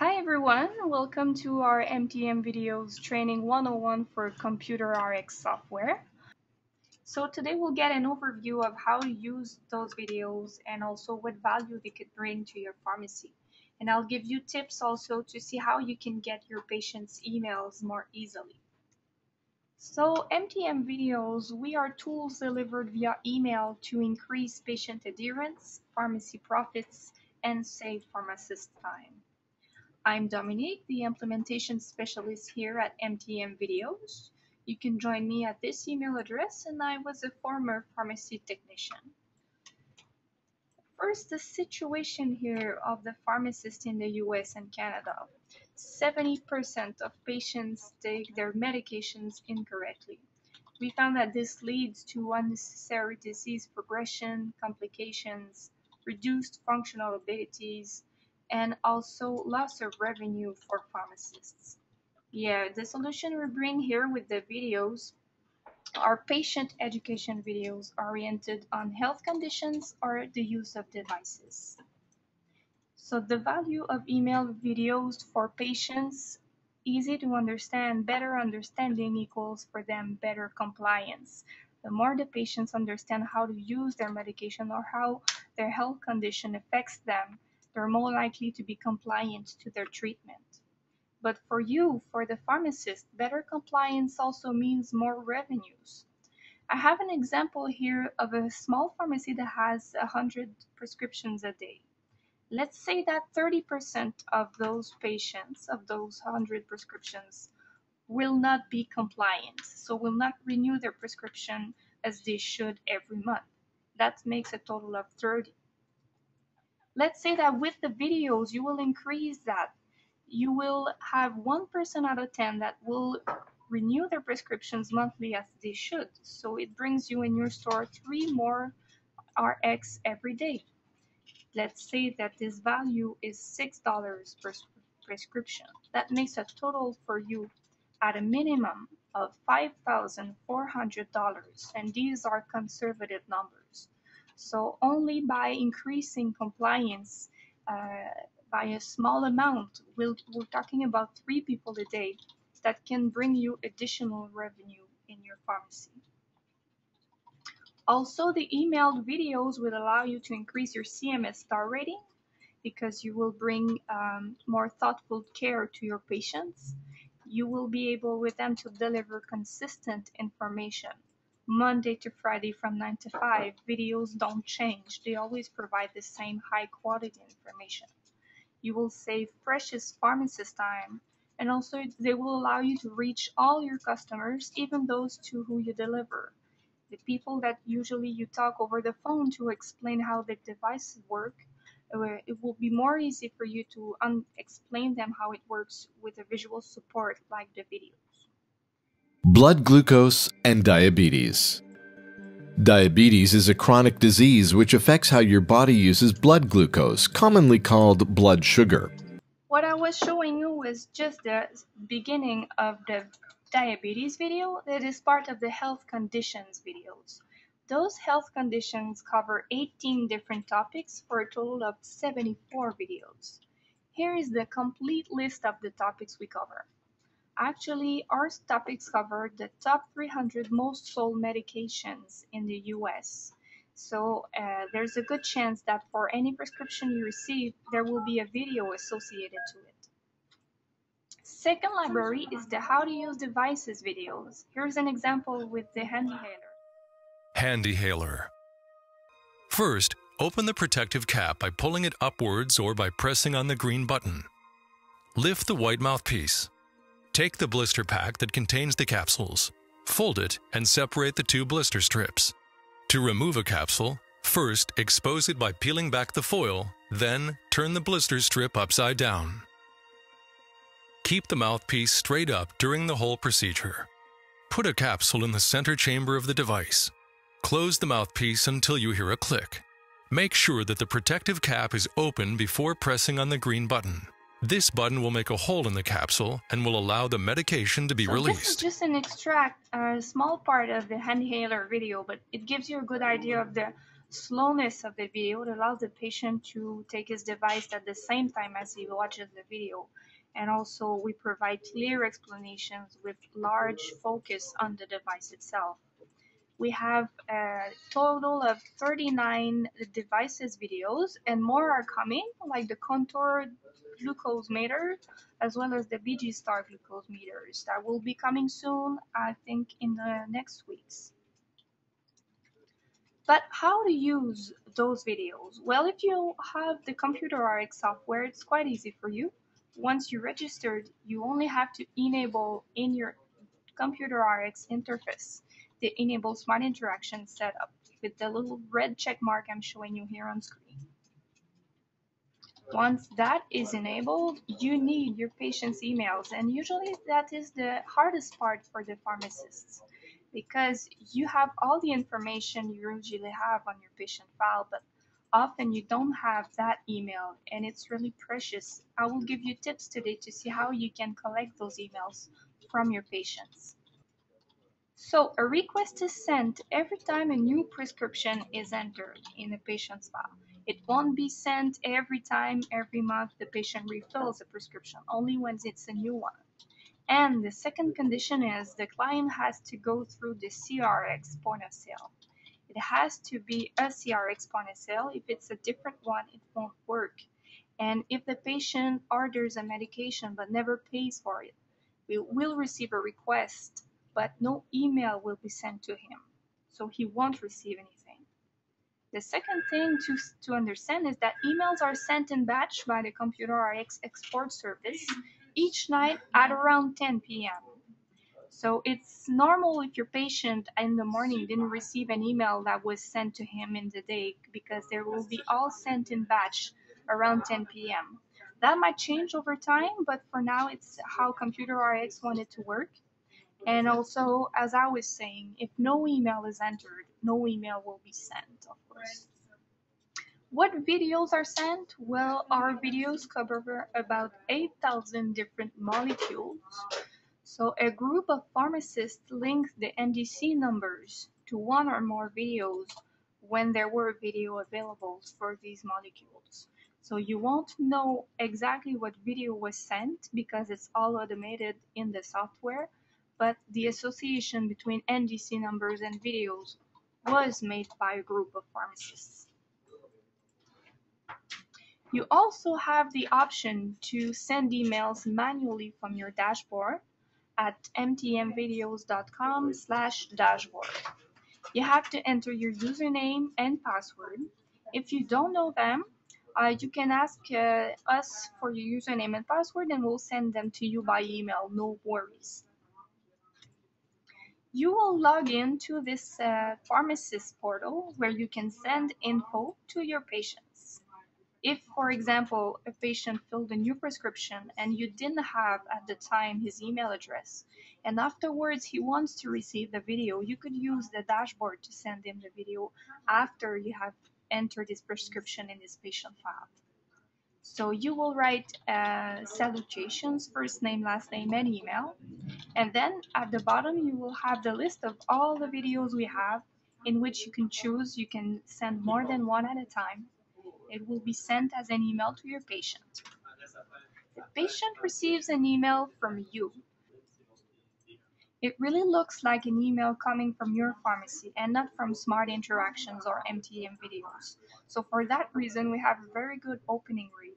Hi everyone, welcome to our MTM videos training 101 for computer RX software. So today we'll get an overview of how to use those videos and also what value they could bring to your pharmacy. And I'll give you tips also to see how you can get your patients emails more easily. So MTM videos, we are tools delivered via email to increase patient adherence, pharmacy profits, and save pharmacist time. I'm Dominique, the implementation specialist here at MTM Videos. You can join me at this email address and I was a former pharmacy technician. First, the situation here of the pharmacist in the US and Canada. 70% of patients take their medications incorrectly. We found that this leads to unnecessary disease progression, complications, reduced functional abilities, and also loss of revenue for pharmacists. Yeah, the solution we bring here with the videos are patient education videos oriented on health conditions or the use of devices. So the value of email videos for patients, easy to understand, better understanding equals for them better compliance. The more the patients understand how to use their medication or how their health condition affects them, they're more likely to be compliant to their treatment. But for you, for the pharmacist, better compliance also means more revenues. I have an example here of a small pharmacy that has 100 prescriptions a day. Let's say that 30% of those patients, of those 100 prescriptions, will not be compliant, so will not renew their prescription as they should every month. That makes a total of 30. Let's say that with the videos, you will increase that. You will have 1% person out of 10 that will renew their prescriptions monthly as they should. So it brings you in your store three more RX every day let's say that this value is $6 per prescription. That makes a total for you at a minimum of $5,400 and these are conservative numbers. So only by increasing compliance uh, by a small amount, we'll, we're talking about three people a day that can bring you additional revenue in your pharmacy. Also, the emailed videos will allow you to increase your CMS star rating because you will bring um, more thoughtful care to your patients. You will be able with them to deliver consistent information. Monday to Friday from 9 to 5, videos don't change. They always provide the same high quality information. You will save precious pharmacist time and also they will allow you to reach all your customers, even those to who you deliver the people that usually you talk over the phone to explain how the devices work, uh, it will be more easy for you to explain them how it works with a visual support like the videos. Blood glucose and diabetes. Diabetes is a chronic disease which affects how your body uses blood glucose, commonly called blood sugar. What I was showing you was just the beginning of the diabetes video that is part of the health conditions videos. Those health conditions cover 18 different topics for a total of 74 videos. Here is the complete list of the topics we cover. Actually, our topics cover the top 300 most sold medications in the US. So uh, there's a good chance that for any prescription you receive, there will be a video associated to it. Second library is the how to use devices videos. Here's an example with the HandiHaler. HandiHaler. First, open the protective cap by pulling it upwards or by pressing on the green button. Lift the white mouthpiece. Take the blister pack that contains the capsules, fold it, and separate the two blister strips. To remove a capsule, first expose it by peeling back the foil, then turn the blister strip upside down. Keep the mouthpiece straight up during the whole procedure. Put a capsule in the center chamber of the device. Close the mouthpiece until you hear a click. Make sure that the protective cap is open before pressing on the green button. This button will make a hole in the capsule and will allow the medication to be so released. This is just an extract, a small part of the HandiHaler video, but it gives you a good idea of the slowness of the video. It allows the patient to take his device at the same time as he watches the video. And also we provide clear explanations with large focus on the device itself. We have a total of 39 devices videos and more are coming like the contour glucose meter as well as the BG Star glucose meters that will be coming soon I think in the next weeks. But how to use those videos? Well, if you have the Computer RX software, it's quite easy for you. Once you're registered, you only have to enable in your Computer RX interface the Enable Smart Interaction setup with the little red check mark I'm showing you here on screen. Once that is enabled, you need your patient's emails, and usually that is the hardest part for the pharmacists because you have all the information you usually have on your patient file, but often you don't have that email and it's really precious. I will give you tips today to see how you can collect those emails from your patients. So a request is sent every time a new prescription is entered in a patient's file. It won't be sent every time, every month the patient refills a prescription, only when it's a new one. And the second condition is the client has to go through the CRX point of sale. It has to be a CRX point of sale. If it's a different one, it won't work. And if the patient orders a medication but never pays for it, we will receive a request, but no email will be sent to him. So he won't receive anything. The second thing to, to understand is that emails are sent in batch by the Computer RX export service each night at around 10 p.m. So it's normal if your patient in the morning didn't receive an email that was sent to him in the day because they will be all sent in batch around 10 p.m. That might change over time, but for now it's how Computer RX wanted to work. And also, as I was saying, if no email is entered, no email will be sent, of course. What videos are sent? Well, our videos cover about 8,000 different molecules. So a group of pharmacists linked the NDC numbers to one or more videos when there were video available for these molecules. So you won't know exactly what video was sent because it's all automated in the software, but the association between NDC numbers and videos was made by a group of pharmacists. You also have the option to send emails manually from your dashboard at mtmvideos.com slash dashboard. You have to enter your username and password. If you don't know them, uh, you can ask uh, us for your username and password and we'll send them to you by email, no worries. You will log into this uh, pharmacist portal where you can send info to your patients. If, for example, a patient filled a new prescription and you didn't have at the time his email address, and afterwards he wants to receive the video, you could use the dashboard to send him the video after you have entered his prescription in his patient file. So you will write uh, salutations, first name, last name, and email. And then at the bottom, you will have the list of all the videos we have in which you can choose. You can send more than one at a time it will be sent as an email to your patient. The patient receives an email from you. It really looks like an email coming from your pharmacy and not from Smart Interactions or MTM videos. So for that reason, we have a very good opening rate.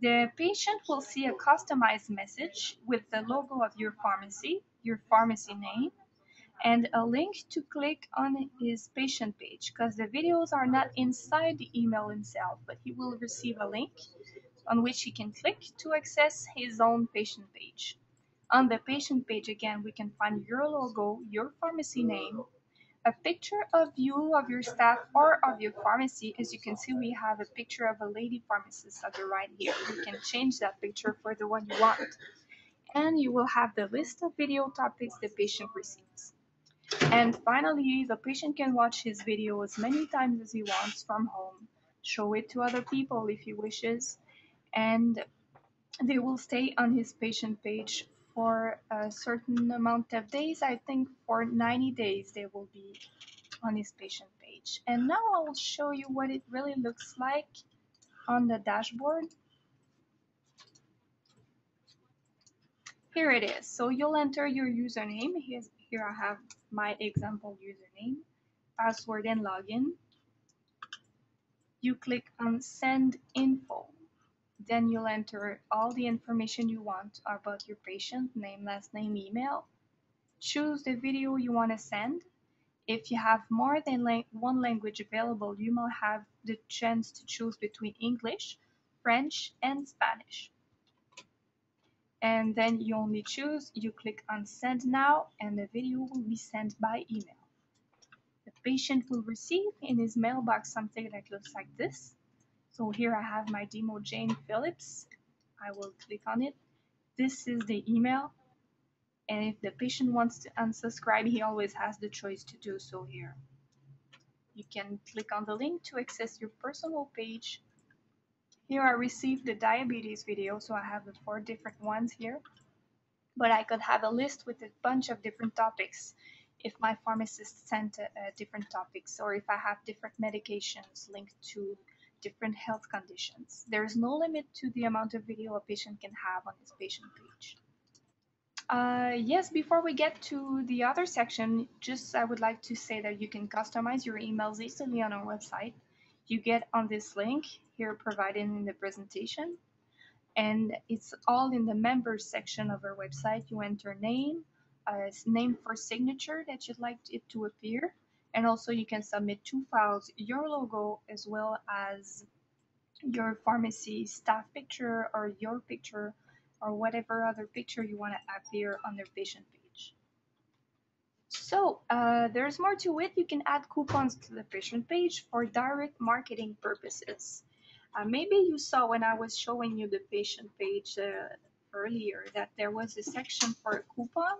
The patient will see a customized message with the logo of your pharmacy, your pharmacy name, and a link to click on his patient page because the videos are not inside the email itself, but he will receive a link on which he can click to access his own patient page. On the patient page again, we can find your logo, your pharmacy name, a picture of you, of your staff, or of your pharmacy. As you can see, we have a picture of a lady pharmacist at the right here. You can change that picture for the one you want. And you will have the list of video topics the patient receives. And finally, the patient can watch his video as many times as he wants from home, show it to other people if he wishes, and they will stay on his patient page for a certain amount of days. I think for 90 days they will be on his patient page. and now I'll show you what it really looks like on the dashboard. Here it is. So you'll enter your username. Here I have my example username, password and login. You click on send info. Then you'll enter all the information you want about your patient, name, last name, email. Choose the video you want to send. If you have more than la one language available, you will have the chance to choose between English, French, and Spanish. And then you only choose, you click on send now, and the video will be sent by email. The patient will receive in his mailbox something that looks like this. So here I have my demo Jane Phillips. I will click on it. This is the email. And if the patient wants to unsubscribe, he always has the choice to do so here. You can click on the link to access your personal page. Here I received the diabetes video, so I have the four different ones here. But I could have a list with a bunch of different topics if my pharmacist sent different topics or if I have different medications linked to different health conditions. There is no limit to the amount of video a patient can have on his patient page. Uh, yes, before we get to the other section, just I would like to say that you can customize your emails easily on our website. You get on this link here provided in the presentation, and it's all in the members section of our website. You enter name, uh, name for signature that you'd like it to appear, and also you can submit two files, your logo as well as your pharmacy staff picture or your picture or whatever other picture you want to appear on their patient page. So uh, there's more to it. You can add coupons to the patient page for direct marketing purposes. Uh, maybe you saw when I was showing you the patient page uh, earlier that there was a section for a coupon.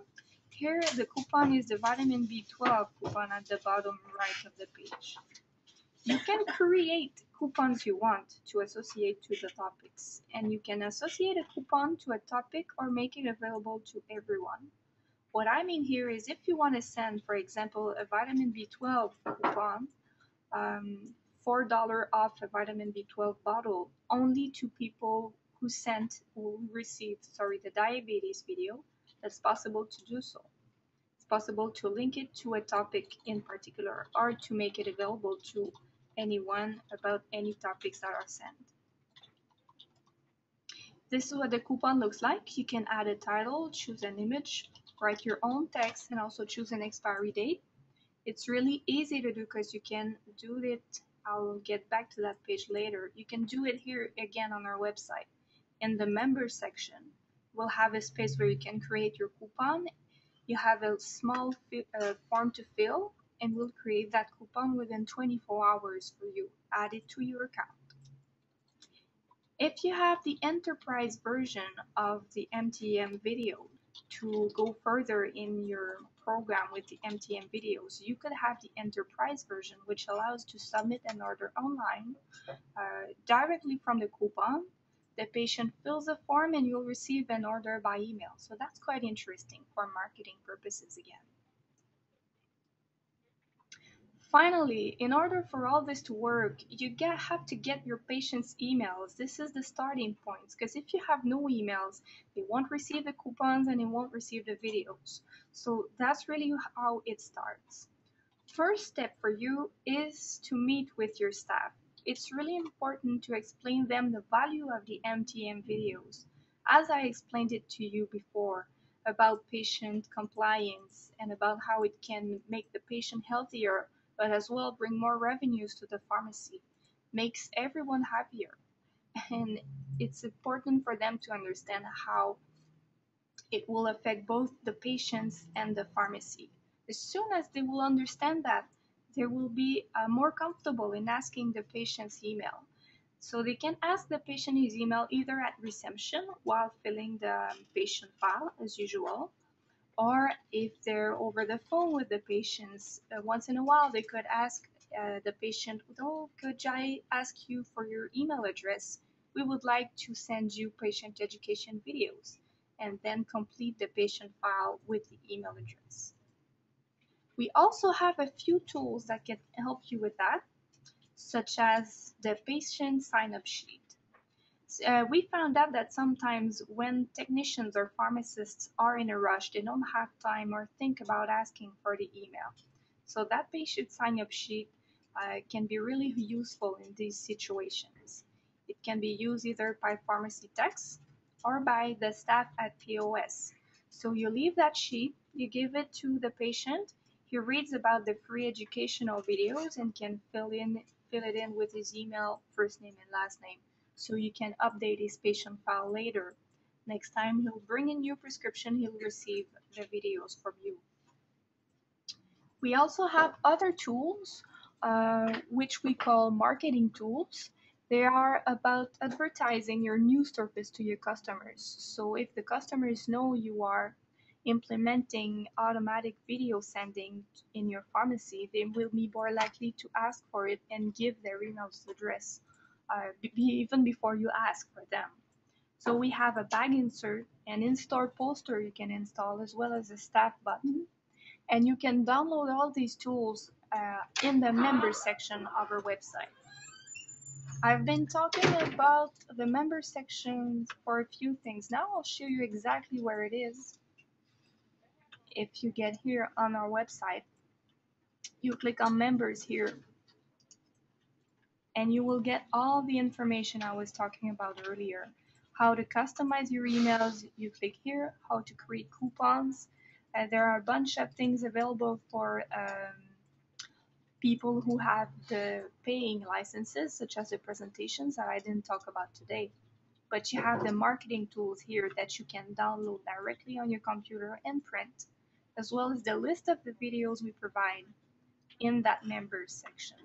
Here the coupon is the vitamin B12 coupon at the bottom right of the page. You can create coupons you want to associate to the topics. And you can associate a coupon to a topic or make it available to everyone. What I mean here is if you want to send, for example, a vitamin B12 coupon, um, $4 off a vitamin B12 bottle only to people who sent, who received, sorry, the diabetes video, that's possible to do so. It's possible to link it to a topic in particular or to make it available to anyone about any topics that are sent. This is what the coupon looks like. You can add a title, choose an image, write your own text, and also choose an expiry date. It's really easy to do because you can do it. I'll get back to that page later. You can do it here again on our website. In the members section, we'll have a space where you can create your coupon. You have a small uh, form to fill and we'll create that coupon within 24 hours for you. Add it to your account. If you have the enterprise version of the MTM video to go further in your program with the MTM videos, you could have the enterprise version, which allows to submit an order online uh, directly from the coupon. The patient fills a form and you'll receive an order by email. So that's quite interesting for marketing purposes again. Finally, in order for all this to work, you get, have to get your patients emails. This is the starting point because if you have no emails, they won't receive the coupons and they won't receive the videos. So that's really how it starts. First step for you is to meet with your staff. It's really important to explain them the value of the MTM videos. As I explained it to you before about patient compliance and about how it can make the patient healthier but as well bring more revenues to the pharmacy, makes everyone happier. And it's important for them to understand how it will affect both the patients and the pharmacy. As soon as they will understand that, they will be uh, more comfortable in asking the patient's email. So they can ask the patient his email either at reception while filling the patient file as usual, or if they're over the phone with the patients, uh, once in a while they could ask uh, the patient, oh, could I ask you for your email address? We would like to send you patient education videos and then complete the patient file with the email address. We also have a few tools that can help you with that, such as the patient sign-up sheet. Uh, we found out that sometimes when technicians or pharmacists are in a rush, they don't have time or think about asking for the email. So that patient sign-up sheet uh, can be really useful in these situations. It can be used either by pharmacy techs or by the staff at POS. So you leave that sheet, you give it to the patient, he reads about the free educational videos and can fill in fill it in with his email, first name and last name. So you can update his patient file later. Next time he'll bring a new prescription, he'll receive the videos from you. We also have other tools uh, which we call marketing tools. They are about advertising your new service to your customers. So if the customers know you are implementing automatic video sending in your pharmacy, they will be more likely to ask for it and give their email address uh, even before you ask for them. So we have a bag insert, an in-store poster you can install, as well as a staff button. And you can download all these tools uh, in the member section of our website. I've been talking about the member section for a few things. Now I'll show you exactly where it is. If you get here on our website, you click on members here and you will get all the information I was talking about earlier. How to customize your emails, you click here, how to create coupons. Uh, there are a bunch of things available for um, people who have the paying licenses, such as the presentations that I didn't talk about today. But you have the marketing tools here that you can download directly on your computer and print, as well as the list of the videos we provide in that members section.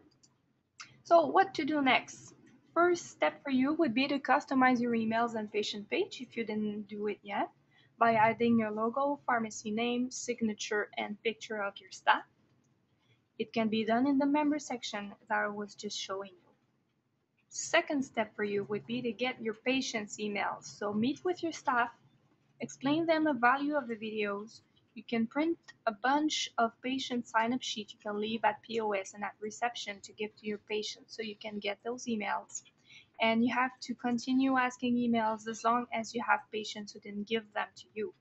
So what to do next? First step for you would be to customize your emails and patient page if you didn't do it yet by adding your logo, pharmacy name, signature, and picture of your staff. It can be done in the member section that I was just showing you. Second step for you would be to get your patient's emails. So meet with your staff, explain them the value of the videos. You can print a bunch of patient sign-up sheets you can leave at POS and at reception to give to your patients so you can get those emails. And you have to continue asking emails as long as you have patients who didn't give them to you.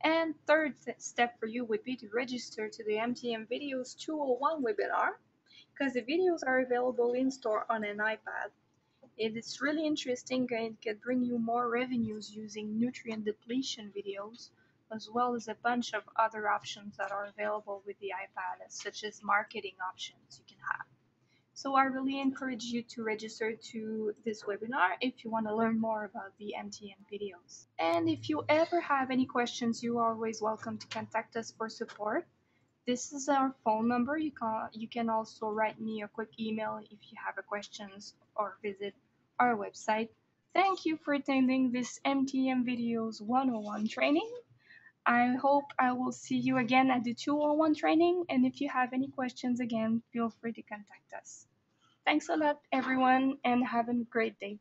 And third step for you would be to register to the MTM Videos 201 webinar because the videos are available in store on an iPad. It is really interesting and it can bring you more revenues using nutrient depletion videos as well as a bunch of other options that are available with the iPad such as marketing options you can have. So I really encourage you to register to this webinar if you want to learn more about the MTM videos. And if you ever have any questions, you are always welcome to contact us for support. This is our phone number. You can, you can also write me a quick email if you have questions or visit our website. Thank you for attending this MTM Videos 101 training. I hope I will see you again at the 201 training. And if you have any questions again, feel free to contact us. Thanks a lot, everyone, and have a great day.